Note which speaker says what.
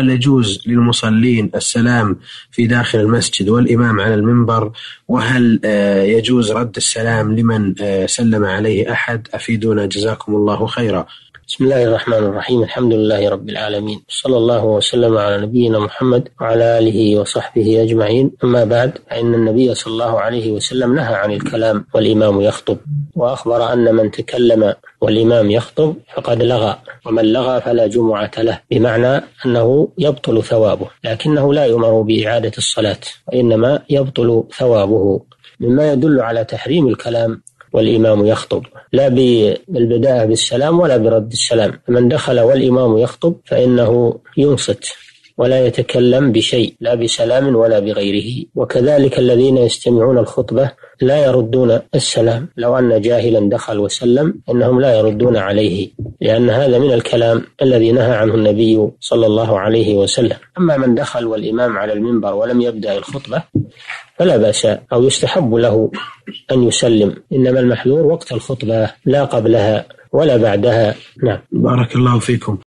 Speaker 1: هل يجوز للمصلين السلام في داخل المسجد والإمام على المنبر وهل آه، يجوز رد السلام لمن آه، سلم عليه أحد؟ أفيدونا جزاكم الله خيرا.
Speaker 2: بسم الله الرحمن الرحيم الحمد لله رب العالمين صلى الله وسلم على نبينا محمد وعلى آله وصحبه أجمعين. أما بعد فإن النبي صلى الله عليه وسلم نهى عن الكلام والإمام يخطب وأخبر أن من تكلم والإمام يخطب فقد لغى ومن لغى فلا جمعة له بمعنى أنه يبطل ثوابه لكنه لا يؤمر بإعادة الصلاة وإنما يبطل ثوابه. مما يدل على تحريم الكلام والإمام يخطب لا بالبداية بالسلام ولا برد السلام. من دخل والإمام يخطب فإنه ينصت ولا يتكلم بشيء لا بسلام ولا بغيره. وكذلك الذين يستمعون الخطبة لا يردون السلام. لو أن جاهلا دخل وسلم إنهم لا يردون عليه. لأن هذا من الكلام الذي نهى عنه النبي صلى الله عليه وسلم. أما من دخل والإمام على المنبر ولم يبدأ الخطبة فلا بأس أو يستحب له أن يسلم. إنما المحذور وقت الخطبة لا قبلها ولا بعدها. نعم.
Speaker 1: بارك الله فيكم.